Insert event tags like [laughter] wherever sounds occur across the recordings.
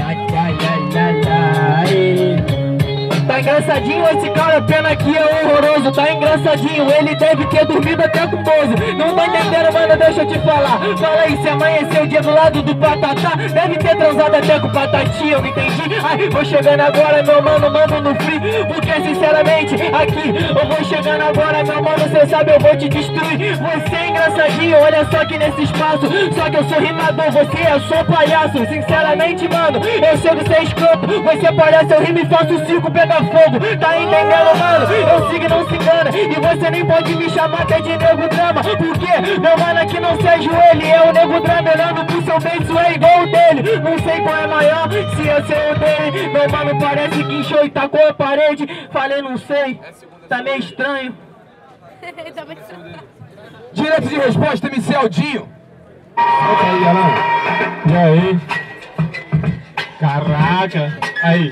ai, ai, ai, ai. Tá engraçadinho esse cara, pena que é horroroso. Tá engraçadinho, ele deve ter dormido até com 12 Não tá entendendo, mano, deixa eu te falar. Fala aí, se amanheceu o dia do lado do patatá. Deve ter transado até com patatinha, eu entendi. Ai, vou chegando agora, meu mano, mando no free Porque sinceramente, aqui Eu vou chegando agora, meu mano, cê sabe, eu vou te destruir. Você é engraçadinho, olha só aqui nesse espaço. Só que eu sou rimador, você é só palhaço. Sinceramente, mano, eu chego sem escampo Você palhaço, eu rimo e faço circo, pega fogo Tá entendendo, mano? Eu sigo e não se engana E você nem pode me chamar até de nego drama Porque, meu mano, aqui não se ajoelhe É o nego drama olhando pro seu beijo é igual o dele Não sei qual é maior, se eu sei o dele Meu mano parece que encheu e tacou a parede Falei, não sei, tá meio estranho [laughs] Direto de resposta, MC Aldinho. Aí, galera. E aí? Caraca. Aí.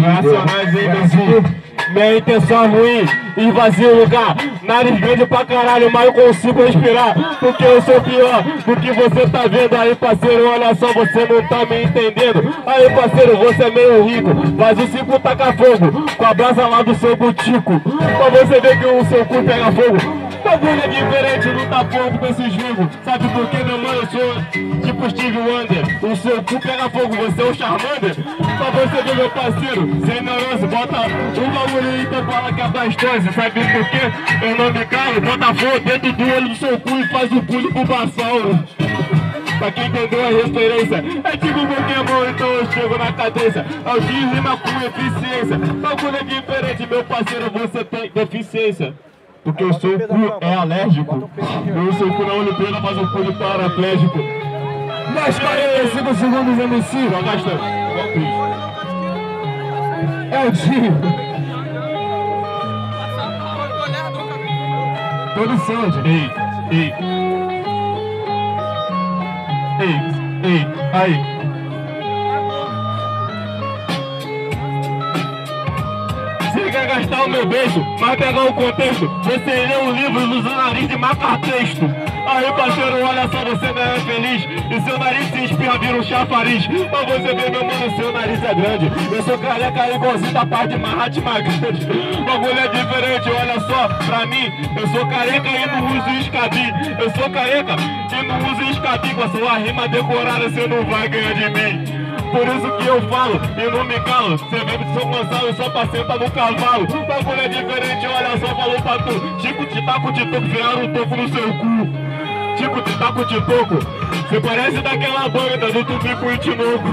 Racionais aí, Brasil. Minha intenção é ruim, invadir o lugar Nariz grande pra caralho, mas eu consigo respirar Porque eu sou pior do que você tá vendo aí, parceiro Olha só, você não tá me entendendo. Aí, parceiro, você é meio rico Faz o cinco taca fogo Com a brasa lá do seu butico Pra você ver que o seu cu pega fogo Bagulho é diferente, tá fogo desse jogo. Sabe por que, meu mano? Eu sou tipo Steve Wonder. O seu cu pega fogo, você é o Charmander. Pra você ver, meu parceiro. Sem ignorância, bota um bagulho aí Então fala que é bastante Sabe por que eu não me calo? Bota fogo dentro do olho do seu cu E faz o pulo pro bassauro. Pra quem entendeu a referência É tipo Pokémon, então eu chego na cadência. Aldinho rima com eficiência. Bagulho é diferente, meu parceiro Você tem deficiência porque o seu cu é alérgico. O seu cu na Olimpíada faz um cu de paraplégico. Mais 45 segundos, MC. Só gasta. O. É o Dinho. Produção, Dinho. Ei, ei. Ei, ei, aí. O meu beijo, mas pegar o contexto Você lê o livro no seu nariz de marca-texto Aí parceiro, olha só, você não é feliz E seu nariz se espirra, vira um chafariz. Pra você ver, meu mano, seu nariz é grande. Eu sou careca igualzinho da parte de Mahatma Gandhi. Bagulho é diferente, olha só, pra mim Eu sou careca e não uso escabi. Eu sou careca e não uso escabi. Com a sua rima decorada, você não vai ganhar de mim por isso que eu falo e não me calo Cê bebe de São Gonçalo só pra sentar no cavalo O bagulho é diferente, olha só, falou pra tu Tico, titaco, titoco, viraram um toco no seu cu Tico, titaco, titoco Cê parece daquela banda do Tubico e Tinoco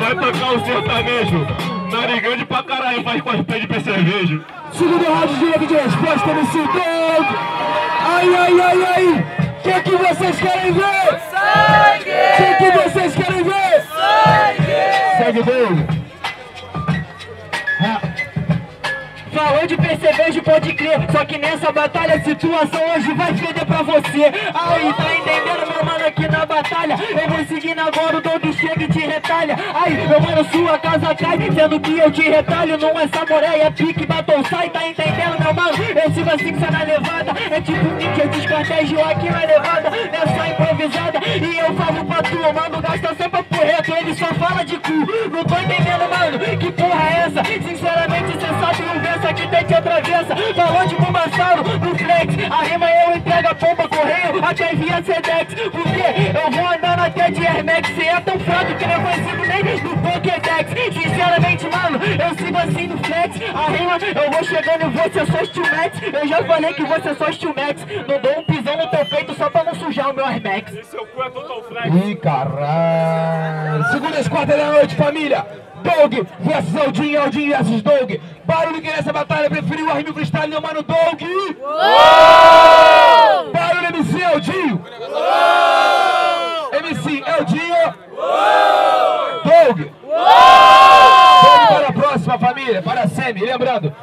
Vai tocar o sertanejo Nariz grande pra caralho, faz cosplay de cerveja Segundo round direto de resposta, MC Dog. Ai, ai, ai, ai. O que, que vocês querem ver? Sangue! O que, que vocês querem ver? Sangue! Segue Dog. Falou de percevejo, pode crer. Só que nessa batalha a situação hoje vai feder pra você. Aí, tá entendendo, meu mano, aqui na batalha? Eu vou seguindo agora, o e te retalha. Aí, meu mano, sua casa cai. Sendo que eu te retalho, não é samurai, é pique, batom. Sai Tá entendendo, meu mano? Eu sigo assim, só na levada É tipo ninja, eu descartejo aqui na levada. Nessa improvisada E eu falo pra tu, mano, gasta sempre pro reto. Ele só fala de cu Não tô entendendo, mano, que porra é essa? Sinceramente, cê sabe o verso aqui tem te atravessa. Falou de Bumassaro, no flex. A rima eu entrego a pomba correio Até via Sedex Air Max Cê é tão fraco que não é conhecido nem no Pokédex Sinceramente, mano, eu sigo assim no flex A rima eu vou chegando e você só Steel Max Eu já falei que você só Steel Max Não dou um pisão no teu peito só pra não sujar o meu Air Max Seu cu é total flex Ih, caralho. Segunda às quatro da noite, família. Dog versus Aldinho, Aldinho versus Dog. Barulho que nessa batalha preferiu a rima freestyle, meu mano Dog. Uou! É para a Semi. Lembrando,